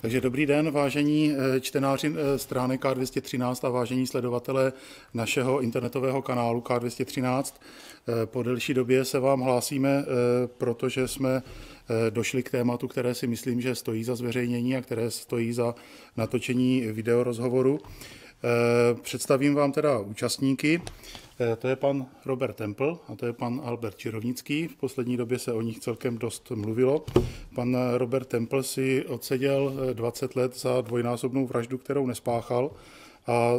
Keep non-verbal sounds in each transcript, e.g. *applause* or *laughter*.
Takže dobrý den, vážení eh, čtenáři eh, stránek K213 a vážení sledovatelé našeho internetového kanálu K213. Eh, po delší době se vám hlásíme, protože jsme došli k tématu, které si myslím, že stojí za zveřejnění a které stojí za natočení videorozhovoru. Představím vám teda účastníky. Eh, to je pan Robert Temple a to je pan Albert Čirovnický. V poslední době se o nich celkem dost mluvilo. Pan Robert Temple si odseděl 20 eh, let za dvojnásobnou vraždu, kterou nespáchal. A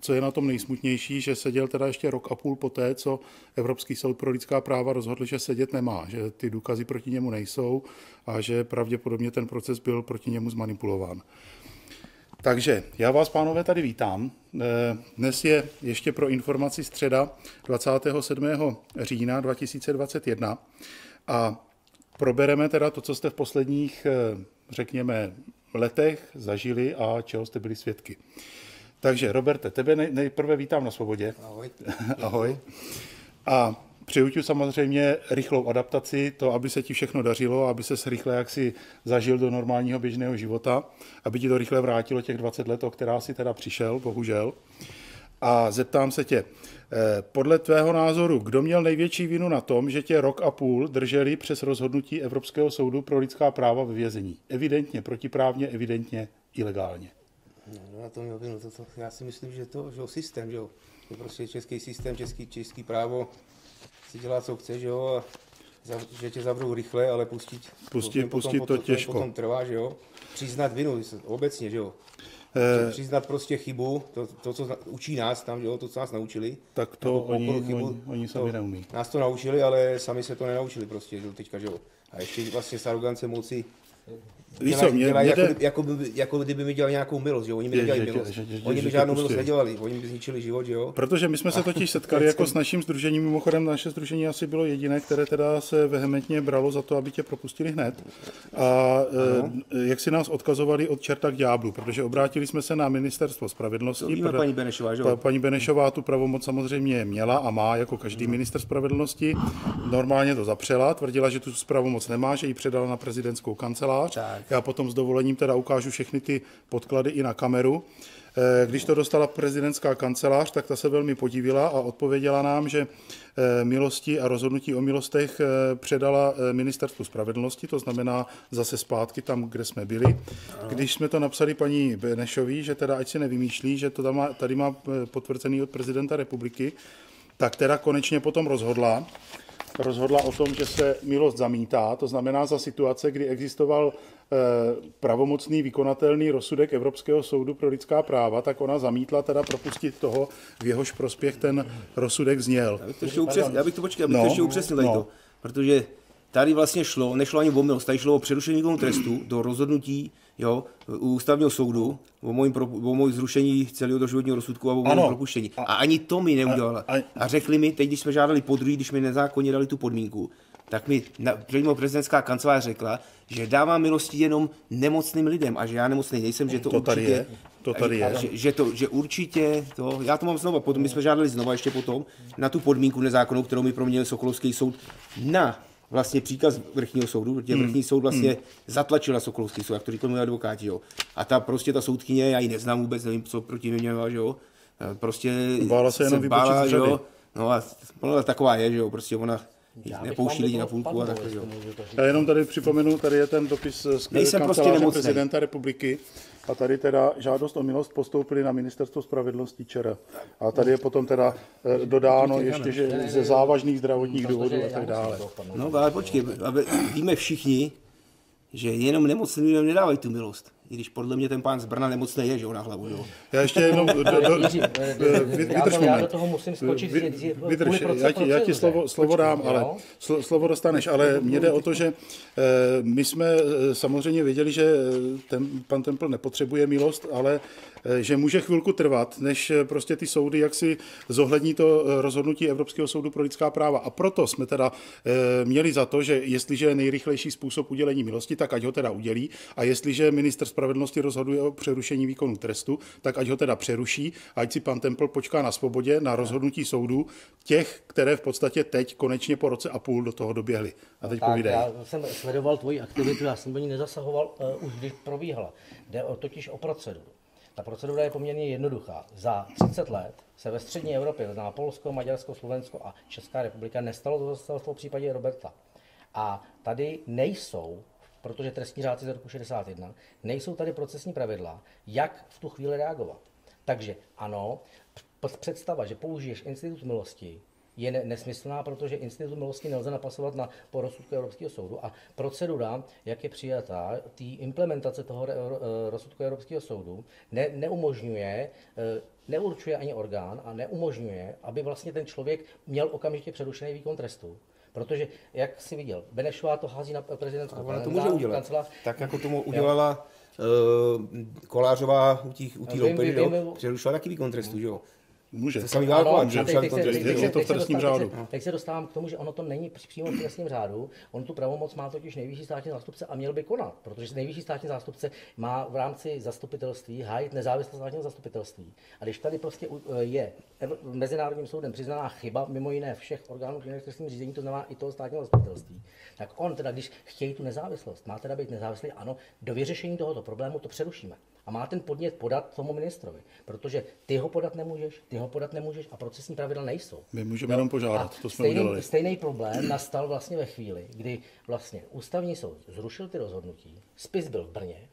co je na tom nejsmutnější, že seděl teda ještě rok a půl poté, co Evropský soud pro lidská práva rozhodl, že sedět nemá, že ty důkazy proti němu nejsou a že pravděpodobně ten proces byl proti němu zmanipulován. Takže já vás, pánové, tady vítám. Eh, dnes je ještě pro informaci středa 27. října 2021 a probereme teda to, co jste v posledních, eh, řekněme, letech zažili a čeho jste byli svědky. Takže, Roberte, tebe nejprve vítám na svobodě. Ahoj. *laughs* Ahoj. A Přeju ti samozřejmě rychlou adaptaci, to, aby se ti všechno dařilo, aby se rychle jaksi zažil do normálního běžného života, aby ti to rychle vrátilo těch 20 let, o která si teda přišel, bohužel. A zeptám se tě, eh, podle tvého názoru, kdo měl největší vinu na tom, že tě rok a půl drželi přes rozhodnutí Evropského soudu pro lidská práva ve vězení? Evidentně protiprávně, evidentně ilegálně. No, na to měl vinu, to, to, já si myslím, že to, že systém, že jo, to prostě český systém, český, český právo si dělá, co chce, že jo, a že tě zavřou rychle, ale pustit, pustit, pustit potom, to těžko. Potom trvá, že jo. Přiznat vinu, obecně, že jo. Eh, přiznat prostě chybu, to, to, co učí nás tam, že jo, to, co nás naučili. Tak to oni, chybu, oni, oni sami to, neumí. Nás to naučili, ale sami se to nenaučili prostě, že jo, teďka, že jo. A ještě vlastně s arogance moci Víš co, mě, dělají, mě jako, jde... jako, by, jako, kdyby mi dělali nějakou milost, jo? Oni mi nedělají milost. Že, že, že, oni by žádnou milost nedělali, oni by zničili život, jo? Protože my jsme se totiž *laughs* setkali jako s naším združením, mimochodem naše združení asi bylo jediné, které teda se vehementně bralo za to, aby tě propustili hned. A e, jak si nás odkazovali od čerta k ďáblu, protože obrátili jsme se na ministerstvo spravedlnosti. Víme, paní Benešová, že? Paní Benešová tu pravomoc samozřejmě měla a má jako každý minister spravedlnosti. Normálně to zapřela, tvrdila, že tu pravomoc nemá, že ji předala na prezidentskou kancelář. Tak. Já potom s dovolením teda ukážu všechny ty podklady i na kameru. Eh, když to dostala prezidentská kancelář, tak ta se velmi podívila a odpověděla nám, že eh, milosti a rozhodnutí o milostech eh, předala ministerstvu spravedlnosti, to znamená zase zpátky tam, kde jsme byli. Když jsme to napsali paní Benešovi, že teda ať si nevymýšlí, že to tady má potvrzený od prezidenta republiky, tak teda konečně potom rozhodla, rozhodla o tom, že se milost zamítá, to znamená za situace, kdy existoval pravomocný vykonatelný rozsudek Evropského soudu pro lidská práva, tak ona zamítla teda propustit toho, v jehož prospěch ten rozsudek zněl. Já bych to ještě, upřesnil, já bych to, počkej, abych no, to ještě upřesnil tady no. to, protože tady vlastně šlo, nešlo ani o milost, tady šlo o přerušení tomu trestu do rozhodnutí jo, u ústavního soudu o mojím, pro, o mojím zrušení celého doživotního rozsudku a o mojím propuštění. A, a ani to mi neudělala. A, a, a řekli mi, teď, když jsme žádali podruhý, když mi nezákonně dali tu podmínku, tak mi přímo prezidentská kancelář řekla, že dává milosti jenom nemocným lidem a že já nemocný nejsem, že to, to určitě... Tady je. To tady je. Že, že, to, že určitě, to, já to mám znova, potom my jsme žádali znova ještě potom na tu podmínku nezákonnou, kterou mi proměnil Sokolovský soud na vlastně příkaz vrchního soudu, protože hmm. vrchní soud vlastně hmm. zatlačil na Sokolovský soud, jak to říkal můj advokáti, jo. A ta prostě ta soudkyně, já ji neznám vůbec, nevím, co proti mě měla, že jo. Prostě bála se jenom bála, jo. No a ona taková je, že jo, prostě ona nepouští lidi na půlku a takhle. Já jenom tady připomenu, tady je ten dopis z Nejsem kanceláře prostě prezidenta republiky a tady teda žádost o milost postoupili na ministerstvo spravedlnosti včera. A tady je potom teda eh, dodáno ještě, že ze závažných zdravotních důvodů a tak dále. No ale počkej, víme všichni, že jenom nemocným lidem nedávají tu milost. I když podle mě ten pán z Brna nemocný je, že jo, na hlavu, jo. Já ještě jenom... Do, do, vydrž já, já do toho musím skočit. Vy, vydrž, já ti, já ti slovo, slovo dám, ale slovo dostaneš, ale mně jde o to, že eh, my jsme eh, samozřejmě věděli, že ten pan Templ nepotřebuje milost, ale Eh, že může chvilku trvat, než eh, prostě ty soudy jak si zohlední to eh, rozhodnutí Evropského soudu pro lidská práva. A proto jsme teda měli za to, že jestliže je nejrychlejší způsob udělení milosti, tak ať ho teda udělí. A jestliže minister spravedlnosti rozhoduje o přerušení výkonu trestu, tak ať ho teda přeruší, ať si pan Templ počká na svobodě na rozhodnutí soudu těch, které v podstatě teď konečně po roce a půl do toho doběhly. A teď tak, povídej. Já jsem sledoval tvoji aktivitu, já jsem do ní nezasahoval, uh, už když probíhala. Jde o, totiž o proceduru. Ta procedura je poměrně jednoduchá. Za 30 let se ve střední Evropě, to znamená Polsko, Maďarsko, Slovensko a Česká republika, nestalo to, co v případě Roberta. A tady nejsou, protože trestní řád je z roku 61, nejsou tady procesní pravidla, jak v tu chvíli reagovat. Takže ano, představa, že použiješ institut milosti, je nesmyslná, protože institut milosti nelze napasovat na po rozsudku Evropského soudu a procedura, jak je přijatá, té implementace toho rozsudku Evropského soudu ne, neumožňuje, eh, neurčuje ani orgán a neumožňuje, aby vlastně ten člověk měl okamžitě přerušený výkon trestu. Protože, jak si viděl, Benešová to hází na prezidentskou kancelář. to může udělat. Kancelář. Tak jako tomu udělala uh, Kolářová u té u přerušila taky výkon trestu, že jo? Může. To samý teď, teď, teď, je to v trestním řádu. Teď se dostávám k tomu, že ono to není přímo v trestním řádu. On tu pravomoc má totiž nejvyšší státní zástupce a měl by konat, protože nejvyšší státní zástupce má v rámci zastupitelství hájit nezávislost státního zastupitelství. A když tady prostě je Mezinárodním soudem přiznaná chyba, mimo jiné všech orgánů činných trestním řízení, to znamená i toho státního zastupitelství, tak on teda, když chtějí tu nezávislost, má teda být nezávislý, ano, do vyřešení tohoto problému to přerušíme a má ten podnět podat tomu ministrovi, protože ty ho podat nemůžeš, ty ho podat nemůžeš a procesní pravidla nejsou. My můžeme no, jenom požádat, to jsme stejný, udělali. Stejný problém nastal vlastně ve chvíli, kdy vlastně ústavní soud zrušil ty rozhodnutí, spis byl v Brně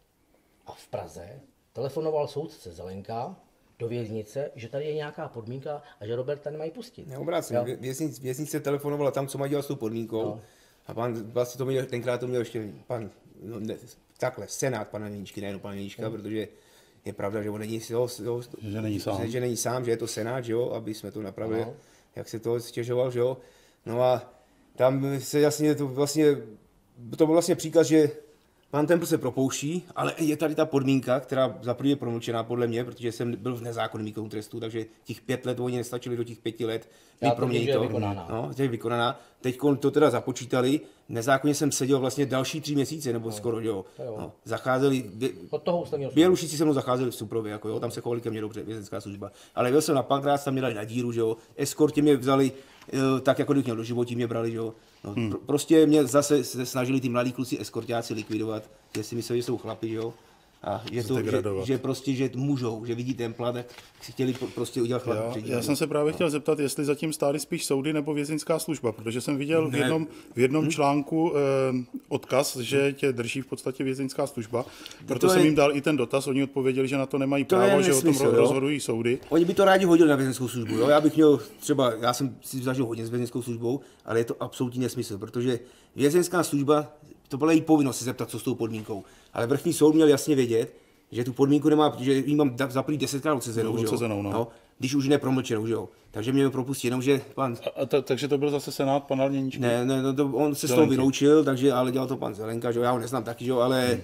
a v Praze, telefonoval soudce Zelenka do věznice, že tady je nějaká podmínka a že Roberta nemají pustit. Neobrácím, věznice, věznice telefonovala tam, co má dělat s tou podmínkou. No. A pan vlastně to měl, tenkrát to měl ještě pan no, ne, takhle, senát pana Níčky, nejenom pana Níčka, hmm. protože je pravda, že on není, jo, jo, že není sám. Že není sám, že je to senát, že jo, aby jsme to napravili, no. jak se to stěžoval, že jo. No a tam se jasně, to vlastně, to byl vlastně příklad, že Pan Templ se propouští, ale je tady ta podmínka, která za je promlčená podle mě, protože jsem byl v nezákonném výkonu trestu, takže těch pět let oni nestačili do těch pěti let vyproměnit to. Je vykonaná. No, je vykonaná. Teď to teda započítali, nezákonně jsem seděl vlastně další tři měsíce, nebo no, skoro, jo. No, zacházeli, Od toho Bělušici se mnou zacházeli v Suprově, jako jo, tam se chovali ke mně dobře, vězenská služba. Ale byl jsem na Pankrát, tam mě dali na díru, že jo. Eskorti mě vzali, tak jako kdybych měl do životí, mě brali, že jo. No, hmm. prostě mě zase se snažili ty mladí kluci eskortáci likvidovat, že si mysleli, že jsou chlapi, jo. A že, to, že, že, prostě, že můžou, že vidí ten plat, tak si chtěli prostě udělat chlap. Já, já jsem se právě chtěl zeptat, jestli zatím stály spíš soudy nebo vězeňská služba, protože jsem viděl v jednom, v jednom hmm. článku eh, odkaz, že tě drží v podstatě vězeňská služba, proto to jsem je... jim dal i ten dotaz, oni odpověděli, že na to nemají to právo, že nesmysl, o tom jo? rozhodují soudy. Oni by to rádi hodili na vězeňskou službu, jo? já bych měl třeba, já jsem si zažil hodně s vězeňskou službou, ale je to absolutní nesmysl, protože vězeňská služba, to byla její povinnost se zeptat, co s tou podmínkou ale vrchní soud měl jasně vědět, že tu podmínku nemá, že jí mám zaplý desetkrát odsezenou, no, odsezenou no. no. když už nepromlčenou, že jo. Takže mě propustí jenom, že pan... A, a to, takže to byl zase senát pana Lněničky? Ne, ne no to, on se Zelenky. z toho vyloučil, takže ale dělal to pan Zelenka, že jo, já ho neznám taky, že jo, ale... Hmm.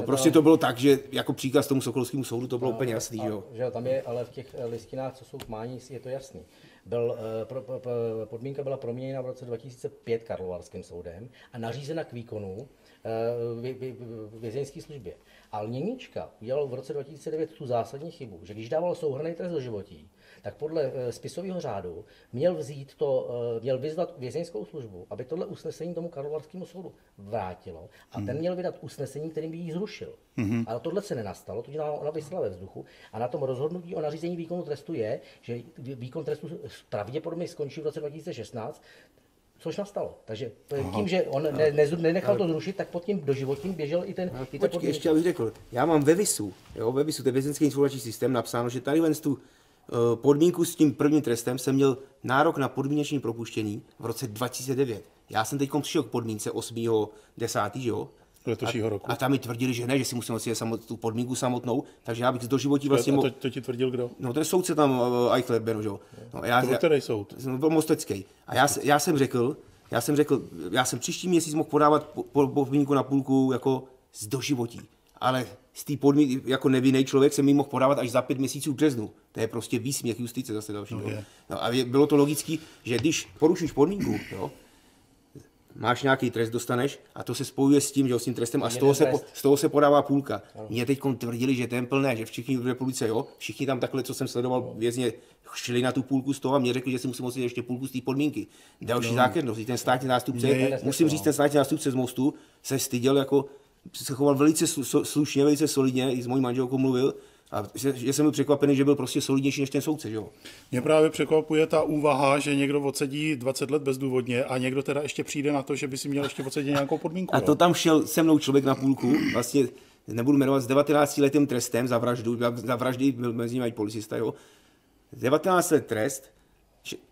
Eh, prostě to bylo tak, že jako příkaz tomu Sokolskému soudu to bylo no, úplně jasný, a, jo. Že tam je, ale v těch eh, listinách, co jsou k mání, je to jasný. Byl, eh, pro, pro, podmínka byla proměněna v roce 2005 Karlovarským soudem a nařízena k výkonu vězeňské službě. A Lněnička udělal v roce 2009 tu zásadní chybu, že když dával souhrný trest do životí, tak podle eh, spisového řádu měl vzít to, eh, měl vyzvat vězeňskou službu, aby tohle usnesení tomu Karlovarskému soudu vrátilo a hmm. ten měl vydat usnesení, kterým by ji zrušil. Hmm. Ale tohle se nenastalo, to ona vyslala ve vzduchu a na tom rozhodnutí o nařízení výkonu trestu je, že výkon trestu pravděpodobně skončí v roce 2016, což nastalo. Takže tím, že on ne, ne, nenechal to zrušit, tak pod tím doživotím běžel i ten... No, i počkej, ještě abych řekl, já mám ve VISu, jo, ve VISu, to je vězenský informační systém, napsáno, že tady ven tu uh, podmínku s tím prvním trestem jsem měl nárok na podmíněční propuštění v roce 2009. Já jsem teď přišel k podmínce 8.10., že jo, letošního roku. A tam mi tvrdili, že ne, že si musím odstřít samot, tu podmínku samotnou, takže já bych do životí vlastně mohl... To, to, ti tvrdil kdo? No ten soudce tam, uh, Eichler, Beno, že jo. No, já, to byl který soud? No, byl Mostecký. A já, já jsem řekl, já jsem řekl, já jsem příští měsíc mohl podávat podmínku na půlku jako z doživotí. Ale z té podmínky, jako nevinný člověk, jsem mi mohl podávat až za pět měsíců v březnu. To je prostě výsměch justice zase další. Okay. No a bylo to logické, že když porušíš podmínku, jo, máš nějaký trest, dostaneš a to se spojuje s tím, že jo, s tím trestem a z toho, se, po, z toho se podává půlka. Mě teď tvrdili, že Temple ne, že všichni v republice, jo, všichni tam takhle, co jsem sledoval vězně, šli na tu půlku z toho a mě řekli, že si musím osvědčit ještě půlku z té podmínky. Další no. zákonnost, ten státní nástupce, ne, musím říct, ten státní nástupce z mostu se styděl jako se choval velice slušně, velice solidně, i s mojí manželkou mluvil, a že, že jsem byl překvapený, že byl prostě solidnější než ten soudce, že jo? Mě právě překvapuje ta úvaha, že někdo odsedí 20 let bezdůvodně a někdo teda ještě přijde na to, že by si měl ještě odsedit nějakou podmínku. A to tam šel se mnou člověk na půlku, vlastně nebudu jmenovat s 19 letým trestem za vraždu, za vraždy byl mezi nimi policista, jo. 19 let trest,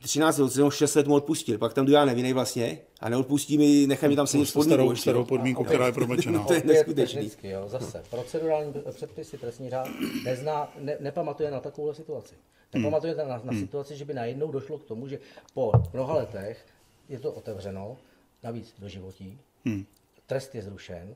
13 let, 6 let mu odpustil, pak tam jdu já nevinný vlastně a neodpustí mi, nechaj mi tam sedět s podmínkou. Starou, starou podmínku, která je promlčená. *laughs* to je neskutečný. Jo, zase, procedurální předpisy trestní řád nezná, ne, nepamatuje na takovou situaci. Nepamatuje na, na hmm. situaci, že by najednou došlo k tomu, že po mnoha letech je to otevřeno, navíc do životí, hmm. trest je zrušen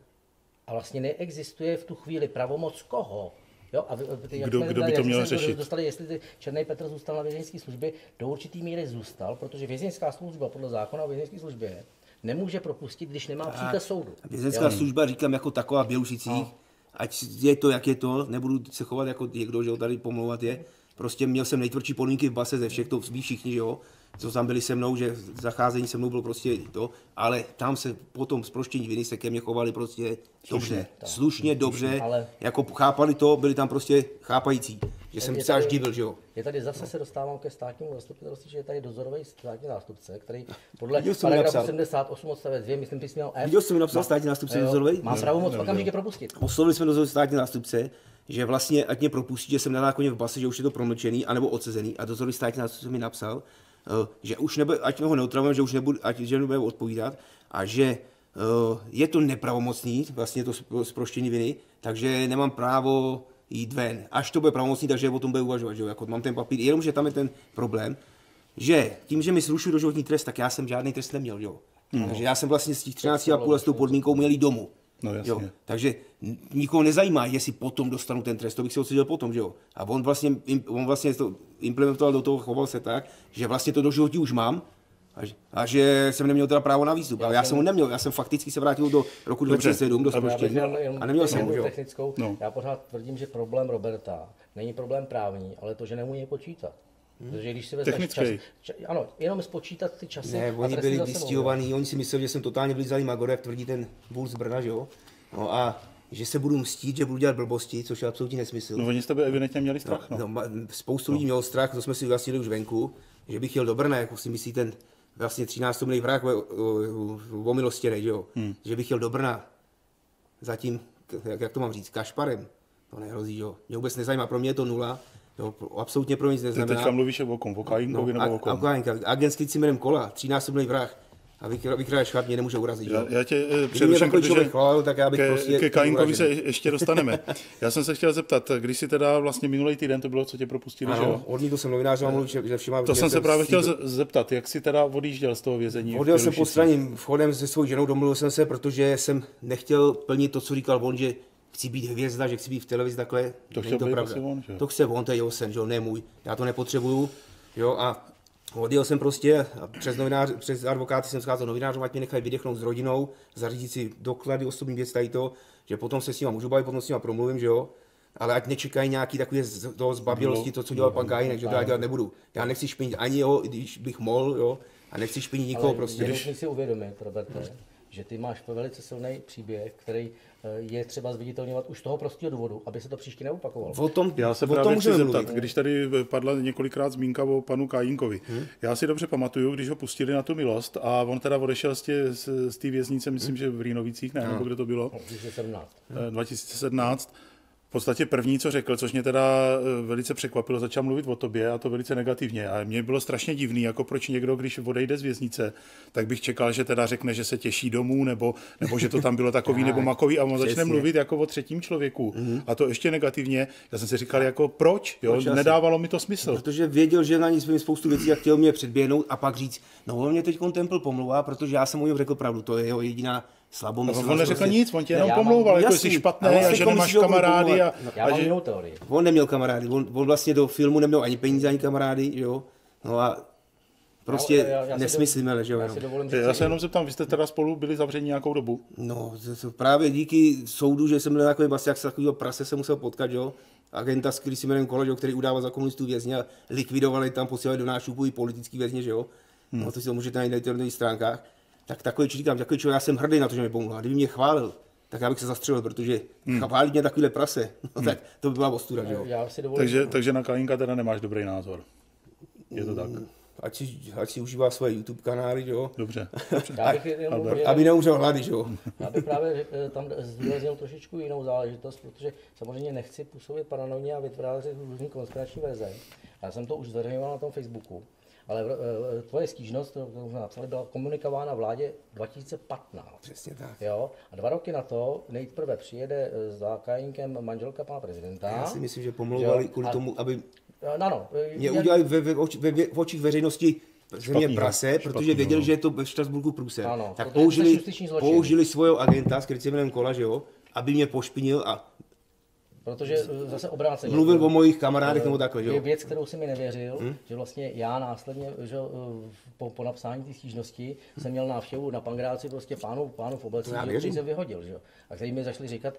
a vlastně neexistuje v tu chvíli pravomoc koho Jo, a ty, kdo, kdo by to měl řešit? Dostali, jestli ty Černý Petr zůstal na vězeňské službě, do určitý míry zůstal, protože vězeňská služba podle zákona o vězeňské službě nemůže propustit, když nemá příkaz soudu. Vězeňská služba, říkám jako taková v Bělušicích, no. ať je to, jak je to, nebudu se chovat jako někdo, že ho tady pomlouvat je. Prostě měl jsem nejtvrdší podmínky v base ze všech, to ví všichni, že jo co tam byli se mnou, že zacházení se mnou bylo prostě to, ale tam se potom z proštění viny se ke mně chovali prostě dobře, slušně, dobře, ale... jako chápali to, byli tam prostě chápající, že jsem se až divil, že jo. Je tady zase se dostávám ke státnímu zastupitelství, že je tady dozorový státní zástupce, který podle paragrafu 78 odstavec 2, myslím písmeno F. Viděl jsem mi napsal státní zástupce dozorový? Má pravomoc okamžitě propustit. Oslovili jsme dozorový státní zástupce, že vlastně ať mě propustí, že jsem na nákoně v base, že už je to promlčený, anebo odsezený. A dozorový státní zástupce mi napsal, že už nebude, ať ho neutravujeme, že už nebude, ať že nebude odpovídat a že eh, je to nepravomocný, vlastně to zproštění viny, takže nemám právo jít ven. Až to bude pravomocný, takže o tom bude uvažovat, že jo? Jako mám ten papír, jenomže tam je ten problém, že tím, že mi zrušují doživotní trest, tak já jsem žádný trest neměl, jo? No. Takže já jsem vlastně z těch 13,5 let s tou podmínkou měl jít domů. No jasně. Jo. Takže nikoho nezajímá, jestli potom dostanu ten trest, to bych si odseděl potom, že jo. A on vlastně, on vlastně to implementoval do toho, choval se tak, že vlastně to do životí už mám, a že, a že jsem neměl teda právo na výstup. Já, já jsem ho neměl, já jsem fakticky se vrátil do roku 2007, do spuštění a neměl jsem ho. Technickou, no. Já pořád tvrdím, že problém Roberta není problém právní, ale to, že neumí počítat. Hmm. Protože když si vezmeš čas, čas, ano, jenom spočítat ty časy. Ne, oni byli vystihovaní, oni si mysleli, že jsem totálně blízalý Magor, jak tvrdí ten Bull z Brna, že jo? No a že se budu mstít, že budu dělat blbosti, což je absolutní nesmysl. No oni z tebe evidentně měli strach. No. No, spoustu lidí no. mělo strach, to jsme si vyjasnili už venku, že bych jel do Brna, jako si myslí ten vlastně 13 milý vrah o, o, o milosti, že jo? Hmm. Že bych jel do Brna zatím, jak, jak to mám říct, kašparem. To nehrozí, jo. Mě vůbec nezajímá, pro mě je to nula. Jo, absolutně pro nic neznamená. Ty teďka mluvíš o kom? O Kajinkovi no, nebo o kom? Agent s Cimerem Kola, 13 milý vrah a vykrádáš chlap mě nemůže urazit. Já, já tě uh, přeruším, protože chvál, tak já bych ke, prostě ke Kajinkovi se ještě dostaneme. já jsem se chtěl zeptat, když si teda vlastně minulý týden to bylo, co tě propustili, ano, že jo? odmítl jsem novinář, mluvit, že všema... To jsem se právě chtěl zeptat, jak jsi teda odjížděl z toho vězení? Odjel jsem postranním vchodem se svou ženou, domluvil jsem se, protože jsem nechtěl plnit to, co říkal on, že chci být hvězda, že chci být v televizi takhle. To chce to pravda. On, že? To chce on, to je jeho sen, že jo, ne můj. Já to nepotřebuju. Jo, a Odjel jsem prostě a přes, novinář, přes advokáty jsem scházel novinářům, ať mě nechají vydechnout s rodinou, zařídit si doklady, osobní věc, tady to, že potom se s nima můžu bavit, potom s nima promluvím, že jo. Ale ať nečekají nějaký takový z toho zbabělosti, to, co dělal pan Gajinek, že to já dělat nebudu. Já nechci špinit ani jo, když bych mohl, jo, a nechci špinit nikoho Ale prostě. Když... si uvědomit, Roberte, že ty máš velice silný příběh, který eh, je třeba zviditelňovat už toho prostého důvodu, aby se to příště neopakovalo. O tom, Já se o právě tom chci zeptat, když tady padla několikrát zmínka o panu Kajínkovi. Hmm? Já si dobře pamatuju, když ho pustili na tu milost a on teda odešel z té z, z věznice, myslím, hmm? že v Rýnovicích, ne, hmm. nebo kde to bylo? 2017. 2017 podstatě první, co řekl, což mě teda eh, velice překvapilo, začal mluvit o tobě a to velice negativně. A mě bylo strašně divný, jako proč někdo, když odejde z věznice, tak bych čekal, že teda řekne, že se těší domů, nebo, nebo že to tam bylo takový nebo *laughs* makový a on začne Přesně. mluvit jako o třetím člověku. Mm-hmm. A to ještě negativně. Já jsem si říkal, jako proč? Jo? Proč Nedávalo mi to smysl. Protože věděl, že na nic spoustu věcí a chtěl mě předběhnout a pak říct, no on mě teď Tempel pomluvá, protože já jsem mu řekl pravdu, to je jeho jediná slabomyslnost. On neřekl prostě... nic, on tě jenom pomlouval, jako jsi špatný a, a že nemáš kamarády. A, já a mám že... teorii. On neměl kamarády, on, on, vlastně do filmu neměl ani peníze, ani kamarády, jo. No a prostě já, já, já nesmyslíme, že jo. Já, já se jenom zeptám, vy jste teda spolu byli zavřeni nějakou dobu? No, to, právě díky soudu, že jsem byl takový vlastně, jak se takového prase se musel potkat, jo. Agenta, s který si jmenuje Koleď, který udával za komunistů vězně a likvidovali tam, posílali do nášupu i politický vězně, že jo. Hmm. No, to si to můžete najít na internetových stránkách. Tak takový, říkám, takový člověk, já jsem hrdý na to, že mi pomohl. A kdyby mě chválil, tak já bych se zastřelil, protože hmm. chválí mě takovýhle prase, *laughs* no, hmm. tak to by byla ostuda, že jo. Já si dovolím, takže, takže na Kalínka teda nemáš dobrý názor. Je to tak. Hmm ať si, ať si užívá svoje YouTube kanály, jo. Dobře. *laughs* Já bych jenom, aby neumřel hlady, jo. *laughs* Já bych právě eh, tam zdůraznil trošičku jinou záležitost, protože samozřejmě nechci působit paranoidně a vytvářet různý konspirační verze. Já jsem to už zveřejňoval na tom Facebooku. Ale eh, tvoje stížnost, to jsme napsali, byla komunikována vládě 2015. Přesně tak. Jo? A dva roky na to nejprve přijede eh, za Kajínkem manželka pana prezidenta. Já si myslím, že pomlouvali kvůli a, tomu, aby No, no. Mě udělali ve, ve, ve, ve, v očích veřejnosti země prase, protože věděli, no. že je to ve Štrasburku průser. Ano, tak použili, použili svého agenta s Krycem Kola, že jo, aby mě pošpinil a Protože zase obráceně. Mluvil o mojich kamarádech nebo takhle, Je věc, kterou si mi nevěřil, hmm? že vlastně já následně, že po, po napsání té stížnosti jsem měl návštěvu na Pangráci prostě pánu, pánu v obecní, který se vyhodil, že? A který mi zašli říkat,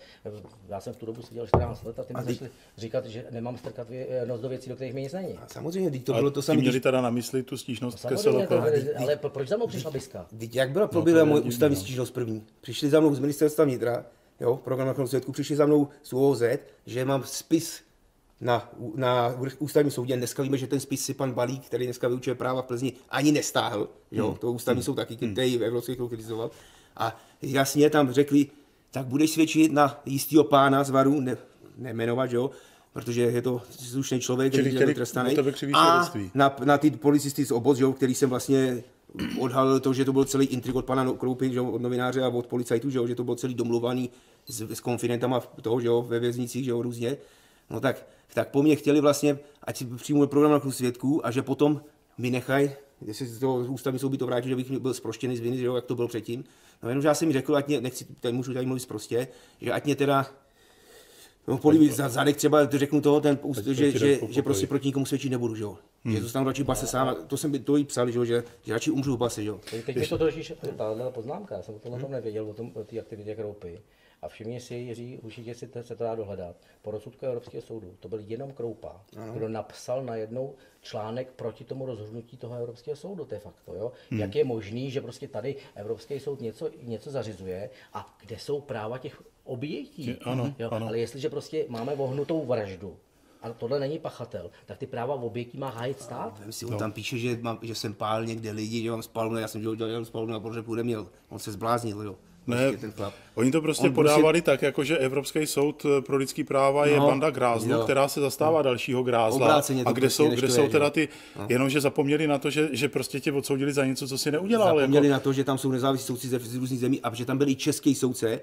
já jsem v tu dobu seděl 14 let a ty mi a zašli říkat, že nemám strkat nos do věcí, do kterých mi nic není. A samozřejmě, to bylo to samé. měli teda na mysli tu stížnost no, ke to, ale proč za mnou přišla Biska? Jak byla proběhla no, moje ústavní stížnost první? Přišli za mnou z ministerstva vnitra, jo, program na svědku, přišli za mnou z UOZ, že mám spis na, na ústavním soudě. Dneska víme, že ten spis si pan Balík, který dneska vyučuje práva v Plzni, ani nestáhl. Jo? Hmm. To ústavní hmm. soud taky, hmm. který v Evropské kritizoval. A jasně tam řekli, tak budeš svědčit na jistého pána z Varu, ne, nemenovat, jo? protože je to slušný člověk, který je trestaný. A na, na ty policisty z oboz, jo, který jsem vlastně odhalil to, že to byl celý intrik od pana Kroupy, že od novináře a od policajtů, že, že to bylo celý domluvaný s, s konfidentama toho, že ve věznicích, že různě. No tak, tak po mně chtěli vlastně, ať si přijmu program na svědků a že potom mi nechají, jestli z toho ústavní soud by to vrátil, že bych byl zproštěný z viny, že jo, jak to bylo předtím. No jenom, že já jsem mi řekl, ať mě, nechci, tady můžu tady mluvit prostě, že ať mě teda No, políbí za zadek třeba řeknu toho, ten, že, že, že, prostě proti nikomu svědčit nebudu, že jo. Hmm. Že zůstanu radši base sám, to jsem to jí psal, že, že, že radši umřu v base, že jo. Teď mi to trošič, ta poznámka, já jsem o tom, hmm. nevěděl, o tom, o té aktivitě Kroupy. A všimni si, Jiří, určitě si to, se to dá dohledat. Po rozsudku Evropského soudu to byl jenom Kroupa, ano. kdo napsal na jednou článek proti tomu rozhodnutí toho Evropského soudu de facto. Jo? Hmm. Jak je možný, že prostě tady Evropský soud něco, něco zařizuje a kde jsou práva těch obětí. Ano, jo? ano. Ale jestliže prostě máme vohnutou vraždu, a tohle není pachatel, tak ty práva v obětí má hájit stát. Vem si, on no. tam píše, že, mám, že jsem pál někde lidi, že mám spalnu, já jsem dělal spalnu na Boře měl. On se zbláznil, jo. Ne, prostě ten chlap. oni to prostě on prostě- podávali prostě... tak, jako že Evropský soud eh, pro lidský práva je no, banda grázlů, která se zastává no. dalšího grázla. A kde jsou, kde jsou teda ty, no. jenomže zapomněli na to, že, že prostě tě odsoudili za něco, co si neudělal. Zapomněli jako... na to, že tam jsou nezávislí soudci ze různých zemí a že tam byli český soudce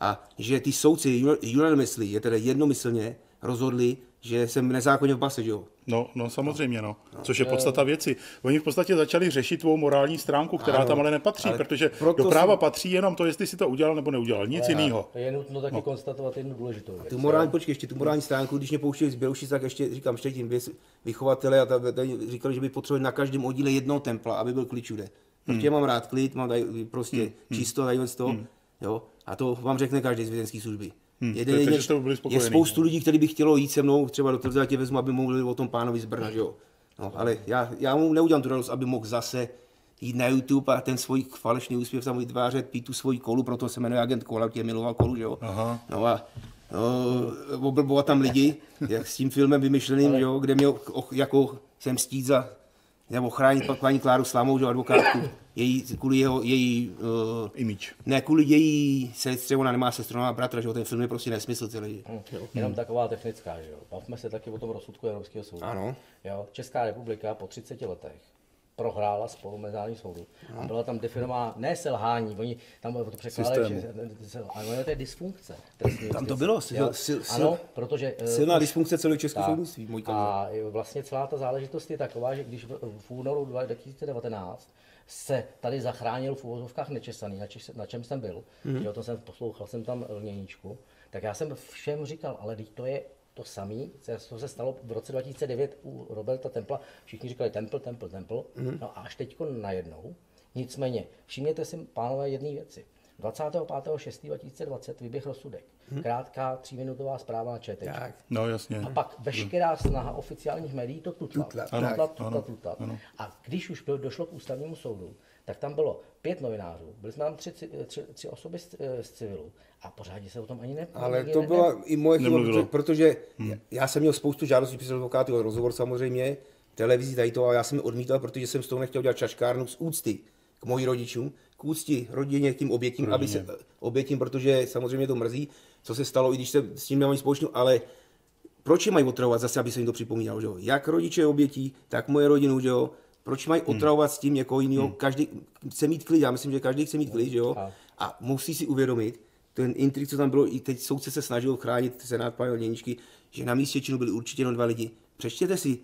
a že ty soudci unanimously, je teda jednomyslně, rozhodli, že jsem nezákonně v base, jo. No, no samozřejmě, no. no. Což je podstata věci. Oni v podstatě začali řešit tvou morální stránku, která ano, tam ale nepatří, ale protože do práva jsem... patří jenom to, jestli si to udělal nebo neudělal, nic jiného. Je nutno taky no. konstatovat jednu důležitou věc. Tu morální, počkej, ještě tu morální stránku, když mě pouštěli z Bělušic, tak ještě říkám, ještě tím vychovatele a tady říkali, že by potřebovali na každém oddíle jednoho templa, aby byl klid všude. Protože hmm. mám rád klid, mám tady prostě hmm. čisto, tady to, hmm. jo. A to vám řekne každý z vězenské služby. Hmm, Jeden, je, je spoustu lidí, kteří by chtělo jít se mnou třeba do Trze, tě vezmu, aby mluvili o tom pánovi z Brna, že jo. No, ale já, já mu neudělám tu radost, aby mohl zase jít na YouTube a ten svůj falešný úspěch tam vytvářet, pít tu svoji kolu, proto se jmenuje agent Kola, tě miloval kolu, že jo. Aha. No a no, oblbovat tam lidi, jak s tím filmem vymyšleným, ale... jo, kde měl jako jsem stít za nebo chránit pak paní Kláru Slamovou, že advokátku, její, kvůli jeho, její... Uh, Image. Ne, kvůli její sestře, ona nemá sestru, má bratra, že ten film je prostě nesmysl celý. Hmm. Jenom taková technická, že jo. Bavme se taky o tom rozsudku Evropského soudu. Ano. Jo, Česká republika po 30 letech prohrála spolu mezinárodní soudu. A byla tam definována ne selhání, oni tam to překládali, že, ale to je dysfunkce. Tam to bylo, sil, sil, sil, ano, protože... Eh, silná dysfunkce celého českého soudnictví, můj A vlastně celá ta záležitost je taková, že když v, v únoru 2019 se tady zachránil v úvozovkách nečesaný, na, češ, na čem jsem byl, mm-hmm. že o tom jsem poslouchal jsem tam lněníčku, tak já jsem všem říkal, ale teď to je to samé, co se stalo v roce 2009 u Roberta Templa. Všichni říkali Temple, Temple, Temple. Mm. No a až teď najednou. Nicméně, všimněte si, pánové, jedné věci. 25.6.2020 vyběh rozsudek. Hmm. Krátká tříminutová zpráva na ČT. No jasně. A pak veškerá snaha oficiálních médií to tutlat. Tutlat, tutlat, tutlat, tutlat. A když už došlo k ústavnímu soudu, tak tam bylo pět novinářů, byli jsme tam tři, tři, tři osoby z, z civilu a pořádně se o tom ani ne. Ale to byla ne, i moje chyba, protože hmm. já jsem měl spoustu žádostí přes advokáty o rozhovor samozřejmě, televizi tady to a já jsem odmítal, protože jsem s toho nechtěl dělat čaškárnu z úcty k mojím rodičům, k úcti rodině, k tím obětím, Rodině. aby se, obětím, protože samozřejmě to mrzí, co se stalo, i když se s tím nemají společnou, ale proč je mají otravovat zase, aby se jim to připomínalo, že jo? Jak rodiče obětí, tak moje rodinu, že jo? Proč mají hmm. otravovat s tím někoho jiného? Hmm. Každý chce mít klid, já myslím, že každý chce mít klid, že jo? A musí si uvědomit, ten intrik, co tam bylo, i teď soudce se snažil chránit senát pana Děničky, že na místě činu byli určitě jenom dva lidi. Přečtěte si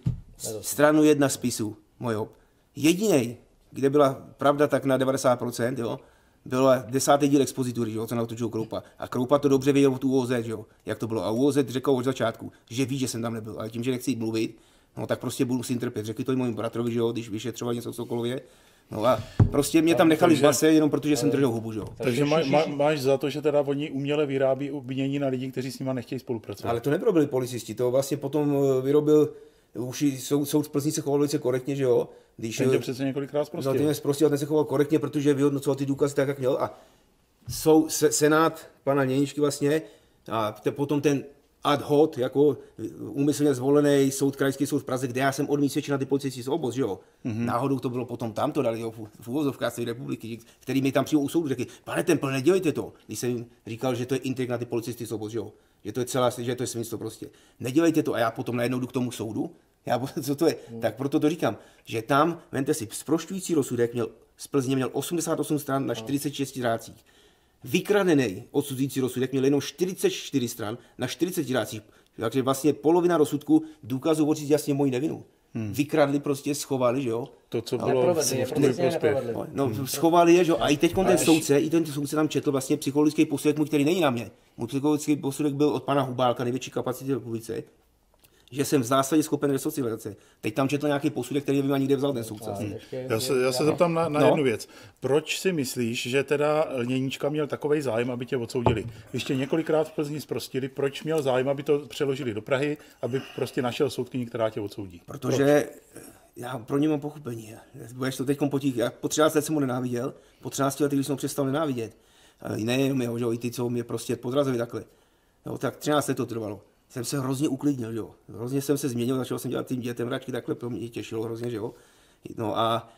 stranu jedna spisu, mojo. Jediný, kde byla pravda tak na 90%, jo, byl desátý díl expozitury, jo, co natočil Kroupa. A Kroupa to dobře věděl od UOZ, jo, jak to bylo. A UOZ řekl od začátku, že ví, že jsem tam nebyl, ale tím, že nechci mluvit, no tak prostě budu si trpět. Řekli to i mému bratrovi, že jo, když vyšetřoval něco v Sokolově, No a prostě mě tam nechali v base jenom protože jsem držel hubu, že jo. Takže má, má, máš za to, že teda oni uměle vyrábí obvinění na lidi, kteří s nimi nechtějí spolupracovat. Ale to nebyli policisti, to vlastně potom eh, vyrobil už soud, soud v Plzni se choval velice korektně, že jo. Když, ten tě přece několikrát zprostil. No, ten zprostil, ten se choval korektně, protože vyhodnocoval ty důkazy tak, jak měl. A sou, se, senát pana Něničky vlastně, a te, potom ten ad hoc, jako úmyslně zvolený soud, krajský soud v Praze, kde já jsem odmítl na ty policisty z oboz, že jo. Mm-hmm. Náhodou to bylo potom tam, to dali jo, v, úvozovkách republiky, který mi tam přijel u soudu, řekli, pane Temple, nedělejte to. Když jsem říkal, že to je intrik na ty policisty z oboz, že jo. Že to je celá, že to je svinstvo prostě. Nedělejte to a já potom najednou jdu k tomu soudu já, *laughs* co to je? Hmm. Tak proto to říkám, že tam, vente si, zprošťující rozsudek měl, z Plzně měl 88 stran na 46 drácích. Vykradený odsuzující rozsudek měl jenom 44 stran na 40 drácích. Takže vlastně polovina rozsudku důkazů voči jasně moji nevinu. Hmm. Vykradli prostě, schovali, že jo? To, co bylo v tvůj prospěch. No, hmm. schovali je, že jo? A i teď ten soudce, i ten soudce tam četl vlastně psychologický posudek, můj, který není na mě. Můj psychologický posudek byl od pana Hubálka, největší kapacity v republice že jsem v zásadě schopen resocializace. Teď tam četl nějaký posudek, který by mě nikde vzal ten soudce. Hmm. Já se, já se zeptám na, na no. jednu věc. Proč si myslíš, že teda Lněníčka měl takový zájem, aby tě odsoudili? Ještě několikrát v Plzni zprostili, proč měl zájem, aby to přeložili do Prahy, aby prostě našel soudkyni, která tě odsoudí? Protože proč? já pro ně mám pochopení. Budeš to teď potík. Já po 13 let jsem ho nenáviděl, po 13 letech, když jsem ho přestal nenávidět. Nejenom jeho, že i ty, co mě prostě podrazili takhle. Jo, tak 13 let to trvalo jsem se hrozně uklidnil, jo. Hrozně jsem se změnil, začal jsem dělat tím dětem hračky, takhle to mě těšilo hrozně, že jo. No a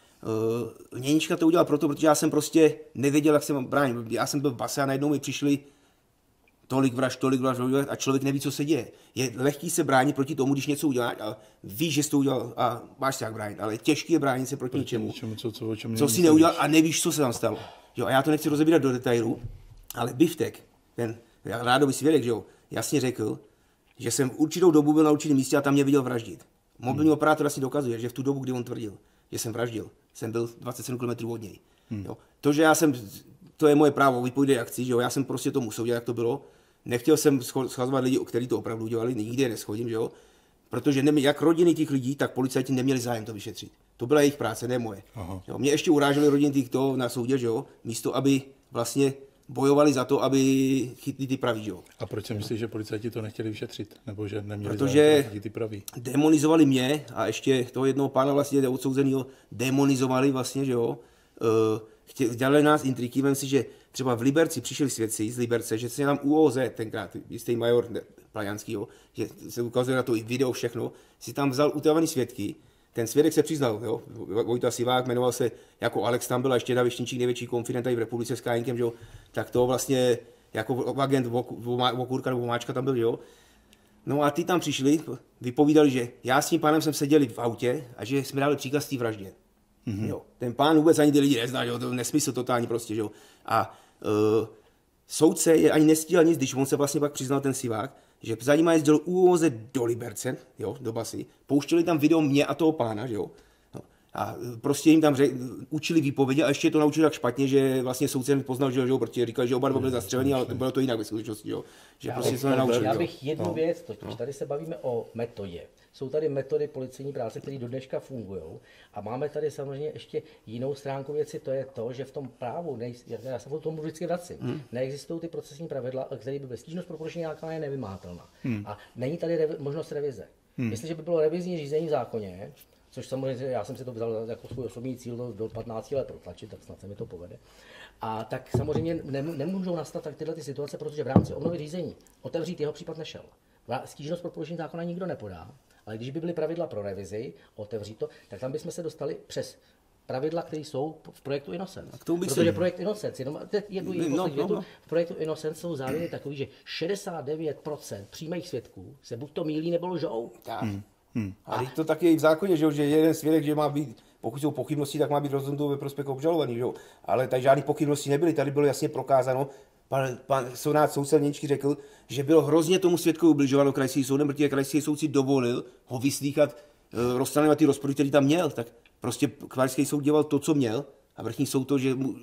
uh, Něnička to udělala proto, protože já jsem prostě nevěděl, jak se mám bránit. Já jsem byl v base a najednou mi přišli tolik vraž, tolik vraž, a člověk neví, co se děje. Je lehký se bránit proti tomu, když něco uděláš a víš, že jsi to udělal a máš se jak bránit, ale těžký je bránit se proti, proti něčemu, něčemu co, co, čem co si neudělal a nevíš, co se tam stalo. Jo, a já to nechci rozebírat do detailu, ale Biftek, ten rádový svědek, že jo, jasně řekl, že jsem v určitou dobu byl na určitém místě a tam mě viděl vraždit. Mobilní hmm. operátor asi dokazuje, že v tu dobu, kdy on tvrdil, že jsem vraždil, jsem byl 27 km od něj. Hmm. Jo. To, že já jsem, to je moje právo, vypůjde jak chci, že jo, já jsem prostě to musel dělat, jak to bylo. Nechtěl jsem schazovat lidi, kteří to opravdu dělali, nikdy je neschodím, že jo. Protože nemě, jak rodiny těch lidí, tak policajti neměli zájem to vyšetřit. To byla jejich práce, ne moje. Aha. Jo, mě ještě uráželi rodiny těch to na soudě, že jo, místo aby vlastně bojovali za to, aby chytli ty praví. Jo. A proč si myslíš, že policajti to nechtěli vyšetřit? Nebo že neměli Protože ty praví? demonizovali mě a ještě toho jednoho pána vlastně odsouzeného demonizovali vlastně, že jo. Uh, dělali nás intriky, vem si, že třeba v Liberci přišli svědci z Liberce, že se tam UOZ tenkrát, jistý major Plajanský, jo, že se ukazuje na to i video všechno, si tam vzal utajovaný svědky, ten svědek se přiznal, jo, Vojta Sivák jmenoval se jako Alex tam byl a ještě Davištinčík, největší konfident tady v republice s Kajinkem, že jo, tak to vlastně jako agent Vokurka nebo Máčka tam byl, jo. No a ty tam přišli, vypovídali, že já s tím pánem jsem seděli v autě a že jsme dali příkaz té vraždě. Mm-hmm. Jo. Ten pán vůbec ani ty lidi nezná, jo, to je nesmysl totální prostě, jo. A uh, soudce je ani nestíhal nic, když on se vlastně pak přiznal ten Sivák, že za nima jezdil úvoze do Liberce, jo, do basy, pouštěli tam video mě a toho pána, že jo. A prostě jim tam řek, učili výpovědi a ještě to naučili tak špatně, že vlastně soudce poznal, že, že protože říkal, že oba dva byli zastřelení, ale bylo to jinak ve skutečnosti, jo. Že já prostě bych, se nenaučili. Já bych jednu no. věc, totiž no. tady se bavíme o metodě. Jsou tady metody policejní práce, které do dneška fungují. A máme tady samozřejmě ještě jinou stránku věci, to je to, že v tom právu, nej, já se o tom vždycky vracím, hmm. neexistují ty procesní pravidla, které by ve stížnost pro porušení zákona je nevymátelná. Hmm. A není tady revi, možnost revize. Hmm. Jestliže by bylo revizní řízení v zákoně, což samozřejmě já jsem si to vzal jako svůj osobní cíl do, do 15 let protlačit, tak snad se mi to povede. A tak samozřejmě nemůžou nastat tak tyhle ty situace, protože v rámci obnovy řízení otevřít jeho případ nešel. Stížnost pro porušení zákona nikdo nepodá, ale když by byly pravidla pro revizi, otevřít to, tak tam bychom se dostali přes pravidla, které jsou v projektu Innocence. A Protože si... projekt Innocence, jenom jednu, jednu no, no, no. v projektu Innocence jsou závěry takový, že 69% přímých svědků se buď to mílí nebo lžou. Tak. Hmm. Hmm. A to taky je v zákoně, že, že jeden svědek, že má být, pokud jsou pochybnosti, tak má být rozhodnutý ve prospěch obžalovaný. Že? Ale tady žádné pochybnosti nebyly, tady bylo jasně prokázáno, pan, pan Sonát soudce řekl, že bylo hrozně tomu svědku ubližováno krajský soudem, protože krajský soud si dovolil ho vyslíchat, e, rozstraňovat ty rozpory, který tam měl. Tak prostě krajský soud dělal to, co měl a vrchní soud to, že mu,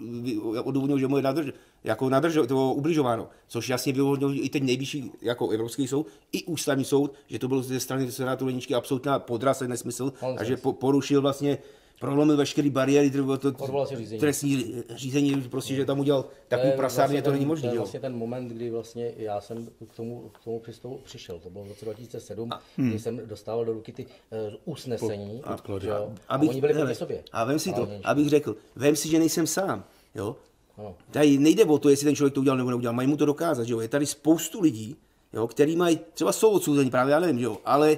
odůvodnil, že mu je nadrž, jako nadrž, to ubližováno, což jasně vyhodnil i teď nejvyšší jako Evropský soud, i ústavní soud, že to bylo ze strany senátu Leničky absolutná podraz, nesmysl a že po, porušil vlastně prolomil veškeré bariéry, to, to, řízení. trestní řízení, prostě, že tam udělal takový prasárny, vlastně to není možné. To je vlastně ten moment, kdy vlastně já jsem k tomu, k tomu přistoup, přišel, to bylo v roce 2007, a, hmm. kdy jsem dostával do ruky ty uh, usnesení, a, že, a, abych, a oni byli proti sobě. A vem si to, abych řekl, vem si, že nejsem sám, jo? Ano. Tady nejde o to, jestli ten člověk to udělal nebo neudělal, mají mu to dokázat, že jo? Je tady spoustu lidí, jo, který mají, třeba jsou odsouzení právě, já nevím, jo, ale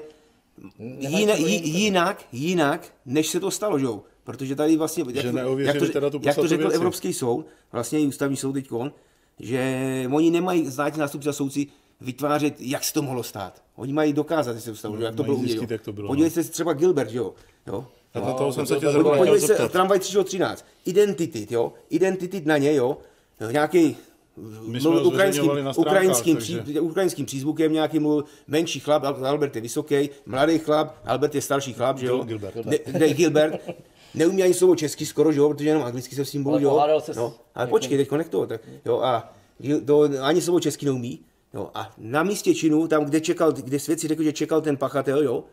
jinak, jinak, jinak, než se to stalo, že jo? Protože tady vlastně, jak, jak, to, teda tu jak to řekl věci. Evropský soud, vlastně i ústavní soud teď, že oni nemají znát nástupci a soudci vytvářet, jak se to mohlo stát. Oni mají dokázat, jestli to stalo, no, jak to bylo umělo. Podívejte no. se třeba Gilbert, jo. jo? No, to, toho jsem se tě zrovna Podívej se, tramvaj 13. Identity, jo. Identity na ně, jo. Nějaký mluvil ukrajinským, ukrajinským, pří, ukrajinským přízvukem, nějaký mluvil menší chlap, Albert je vysoký, mladý chlap, Albert je starší chlap, že jo? Gilbert. Ne, ne, Gilbert. Neumí ani slovo česky skoro, že jo, protože jenom anglicky se s tím jo. No, ale počkej, teď konekt to, tak, jo, a to, ani slovo česky neumí, jo, a na místě činu, tam, kde čekal, kde svědci řekl, že čekal ten pachatel, jo,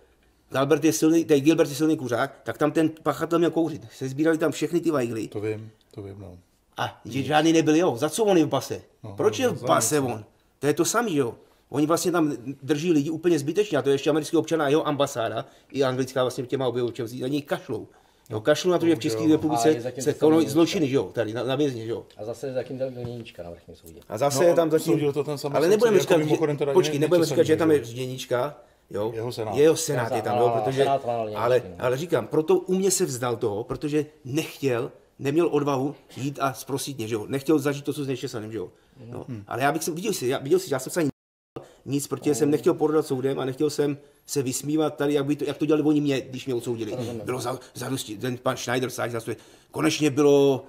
Albert je silný, tady Gilbert je silný kuřák, tak tam ten pachatel měl kouřit. Se sbírali tam všechny ty vajgly. To vím, to vím, no. A že žádný nebyl, jo. Za co on je v pase? No, Proč je v pase on? To je to samý, jo. Oni vlastně tam drží lidi úplně zbytečně, a to je ještě americký občan a jeho ambasáda, i anglická vlastně těma objevočevcí, na něj kašlou. Jo, kašlu na to, že v České republice se konají zločiny, že jo, tady na, na vězně, že jo. A zase je zatím tam Děníčka na vrchním soudě. A zase no, je tam zatím, to ten ale nebudeme říkat, jako že, počkej, nebudeme říkat, že tam je Děníčka, jo, jeho senát, jeho senát je tam, jo, protože, ale, ale říkám, proto u mě se vzdal toho, protože nechtěl, neměl odvahu jít a zprosit mě, že jo, nechtěl zažít to, co s Nečesaným, že jo. No. Hmm. Ale já bych se, viděl si, já, viděl si, já jsem se ani nic, protože jsem nechtěl podat soudem a nechtěl jsem se vysmívat tady, jak, by to, jak to dělali oni mě, když mě odsoudili. Bylo za, zadosti, ten pan Schneider sáď za konečně bylo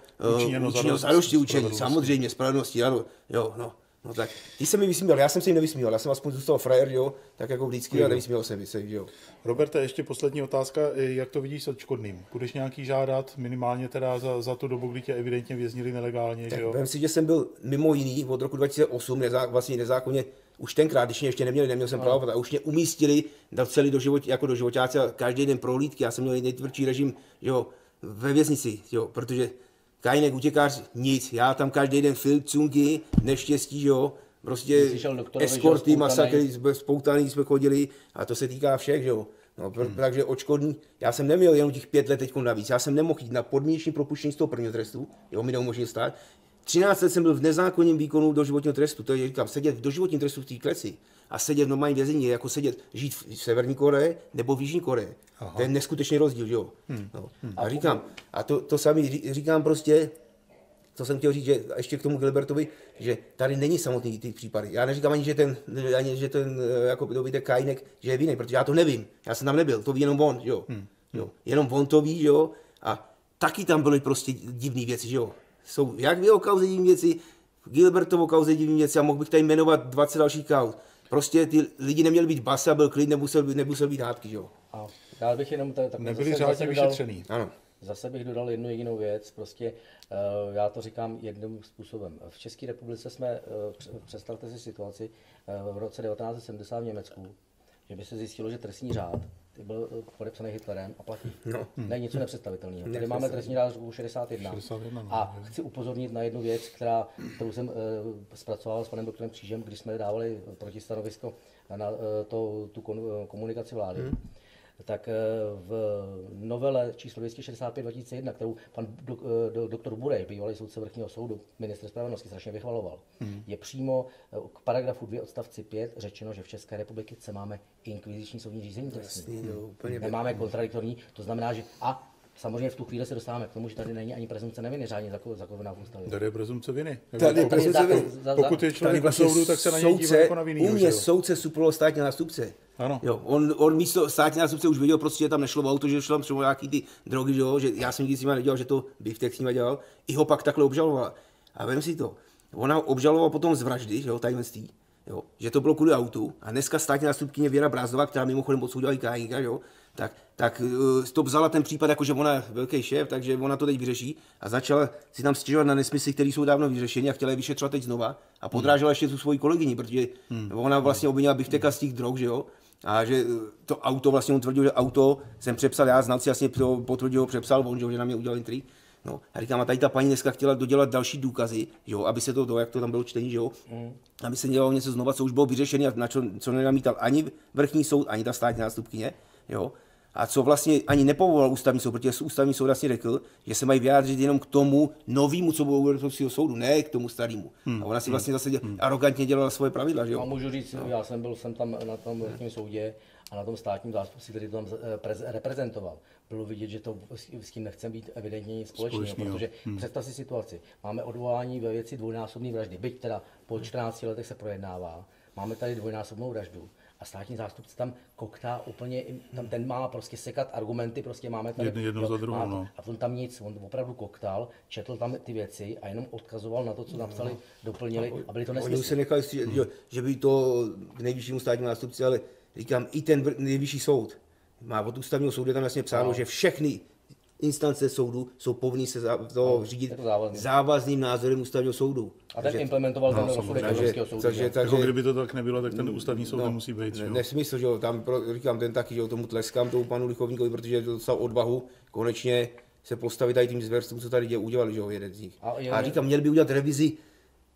uh, zadosti učení, samozřejmě, spravedlnosti, ano, jo, no. No tak, ty se mi vysmíval, já jsem se jim nevysmíval, já jsem aspoň zůstal frajer, jo, tak jako vždycky, a nevysmíval jsem se, jo. Roberte, ještě poslední otázka, jak to vidíš s odškodným? Budeš nějaký žádat, minimálně teda za, za tu dobu, kdy tě evidentně věznili nelegálně, tak že jo? Vem si, že jsem byl mimo jiný od roku 2008 nezá, vlastně nezákonně už tenkrát, když mě ještě neměli, neměl jsem právo, a už mě umístili, dal celý do život, jako do životáce každý den prohlídky, já jsem měl nejtvrdší režim, jo, ve věznici, jo, protože Kajnek, utěkář, nic. Já tam každý den filcunky, neštěstí, jo. Prostě eskorty, masakry, spoutaný jsme chodili a to se týká všech, jo. No, hmm. Takže očkodní, já jsem neměl jenom těch pět let teď navíc, já jsem nemohl jít na podmínečný propuštění z toho prvního trestu, jo, mi neumožnil stát. 13 let jsem byl v nezákonném výkonu doživotního trestu, to je, říkám, sedět v doživotním trestu v té kleci a sedět v normálním vězení je jako sedět, žít v Severní Koreji nebo v Jižní Koreji. To je neskutečný rozdíl, jo. Hmm. No. Hmm. A říkám, a to, to sami říkám prostě, co jsem chtěl říct, že ještě k tomu Gilbertovi, že tady není samotný ty případy. Já neříkám ani, že ten, ani, že ten jako dobytek Kajnek, že je vinný, protože já to nevím. Já jsem tam nebyl, to ví jenom on, jo. Hmm. jo. Jenom on to ví, jo. A taky tam byly prostě divné věci, jo. Jsou jak v jeho kauze divné věci, Gilbertovo kauze divné věci a mohl bych tady jmenovat 20 dalších kauz. Prostě ty lidi neměli být basa, byl klid, nemusel, nemusel být hádky, jo. A Já bych jenom tak, tak nebyli řádně vyšetřený. Ano. Zase bych dodal jednu jedinou věc, prostě uh, já to říkám jedním způsobem. V České republice jsme, uh, představte si situaci, uh, v roce 1970 v Německu, že by se zjistilo, že trestní řád byl podepsaný Hitlerem a platí. No. Ne, něco nepředstavitelného. Tady máme trestní řád roku 61. 61 no, a chci upozornit na jednu věc, která, kterou jsem uh, zpracoval s panem doktorem Křížem, když jsme dávali protistanovisko na uh, to, tu komunikaci vlády. Hmm tak eh, v novele číslo 265 2001, kterou pan do, eh, do, doktor Burej, bývalý soudce vrchního soudu, ministr spravedlnosti, strašně vychvaloval, hmm. je přímo eh, k paragrafu 2 odstavci 5 řečeno, že v České republice máme inkviziční soudní řízení trestní. Hmm. Nemáme kontradiktorní, to znamená, že a Samozřejmě v tu chvíli se dostáváme k tomu, že tady není ani prezumce neviny řádně zakotvená v ústavě. Tady je prezumce viny. Tady je prezumce viny. Pokud je člověk vlastně soudu, tak se na něj dívá jako na vinný. U mě soudce suploval státní nástupce. Ano. Jo, on, on místo státní nástupce už viděl, prostě že tam nešlo v auto, že šlo tam třeba nějaký ty drogy, že, jo, že já jsem nikdy s nimi nedělal, že to Biftek s nimi dělal. I ho pak takhle obžaloval. A vem si to. Ona obžalovala potom z vraždy, že jo, tajemství. Jo, že to bylo kvůli autu. A dneska státní nástupkyně Věra Brázdová, která mimochodem odsoudila i Kájinka, jo, tak, tak uh, to vzala ten případ jako, že ona je velký šéf, takže ona to teď vyřeší a začala si tam stěžovat na nesmysly, které jsou dávno vyřešeny a chtěla je vyšetřovat teď znova a podrážela ještě tu svoji kolegyni, protože hmm. ona vlastně obvinila Bifteka z těch drog, že jo, a že eh, to auto, vlastně on tvrdil, že auto jsem přepsal, já znalci jasně potvrdil, přepsal, on, že na mě udělal intrik. No, a říkám, a tady ta paní dneska chtěla dodělat další důkazy, jo, aby se to, to, jak to tam bylo čtení, jo, mm. aby se dělalo něco znova, co už bylo vyřešené a na čo, co nenamítal ani vrchní soud, ani ta státní nástupkyně, jo. A co vlastně ani nepovolal ústavní soud, protože ústavní soud vlastně řekl, že se mají vyjádřit jenom k tomu novému, co bylo u Evropského soudu, ne k tomu starému. Hmm. A ona si vlastně zase děl, hmm. arrogantně dělala svoje pravidla, že jo? A můžu říct, no. já jsem byl jsem tam na tom vrchním soudě a na tom státním zástupci, který to tam eh, reprezentoval, bylo vidět, že to s tím nechcem být evidentně nic společného, Společný, protože hmm. představ si situaci. Máme odvolání ve věci dvojnásobné vraždy, byť teda po 14 letech se projednává, máme tady dvojnásobnou vraždu a státní zástupce tam koktá úplně, tam ten má prostě sekat argumenty, prostě máme tady. Jedno, jedno jo, za druhou, no. A on tam nic, on opravdu koktal, četl tam ty věci a jenom odkazoval na to, co napsali, no. doplnili a byli to nesmysly. Oni se nechali, že, že by to k nejvyššímu státnímu zástupci, ale říkám, i ten nejvyšší soud má od ústavního soudu tam jasně psáno, no. že všechny instance soudu jsou povinny se za, to no, řídit to závazným názorem ústavního soudu. A ten implementoval ten no, rozsudek Evropského soudu. Takže, takže, jako kdyby to tak nebylo, tak ten ústavní soud no, musí být. Ne, nesmysl, že jo, tam pro, říkám ten taky, že jo, tomu tleskám tomu panu Lichovníkovi, protože to dostal odvahu konečně se postavit tady tím zvěrstvům, co tady udělali, že jo, jeden z nich. A, a říkám, měl by udělat revizi